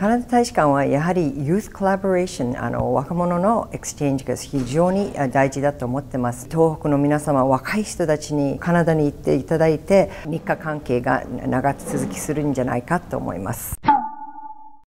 カナダ大使館はやはり youth collaboration あの若者の exchange が非常に大事だと思ってます。東北の皆様若い人たちにカナダに行っていただいて日加関係が長続きするんじゃないかと思います。